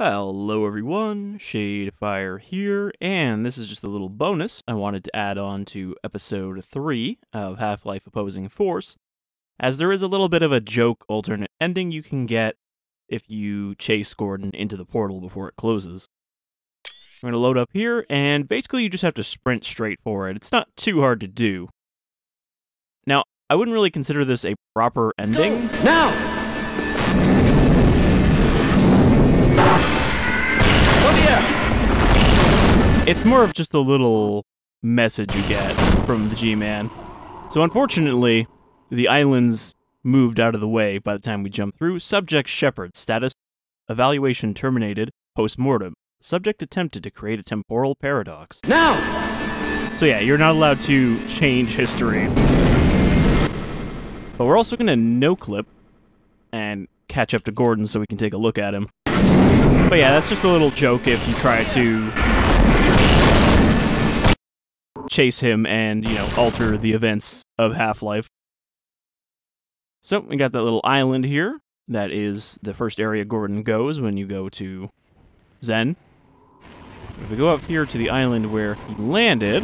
Hello everyone, Shadefyre here, and this is just a little bonus I wanted to add on to episode 3 of Half-Life Opposing Force, as there is a little bit of a joke alternate ending you can get if you chase Gordon into the portal before it closes. I'm going to load up here, and basically you just have to sprint straight for it. It's not too hard to do. Now, I wouldn't really consider this a proper ending. Now! It's more of just a little message you get from the G-Man. So unfortunately, the islands moved out of the way by the time we jump through. Subject Shepard. Status Evaluation terminated. Post-mortem. Subject attempted to create a temporal paradox. Now! So yeah, you're not allowed to change history. But we're also going to no-clip and catch up to Gordon so we can take a look at him. But yeah, that's just a little joke if you try to chase him and, you know, alter the events of Half-Life. So, we got that little island here. That is the first area Gordon goes when you go to Xen. If we go up here to the island where he landed...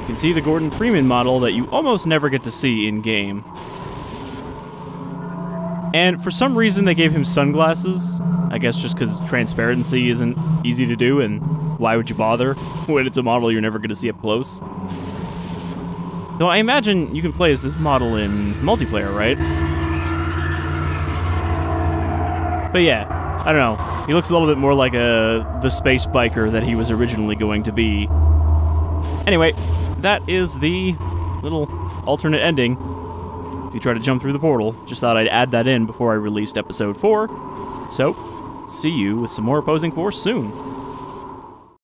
You can see the Gordon Freeman model that you almost never get to see in-game. And for some reason, they gave him sunglasses. I guess just because transparency isn't easy to do, and why would you bother when it's a model you're never going to see up close? Though I imagine you can play as this model in multiplayer, right? But yeah, I don't know. He looks a little bit more like a the space biker that he was originally going to be. Anyway, that is the little alternate ending if you try to jump through the portal. Just thought I'd add that in before I released episode 4. So, see you with some more Opposing Force soon.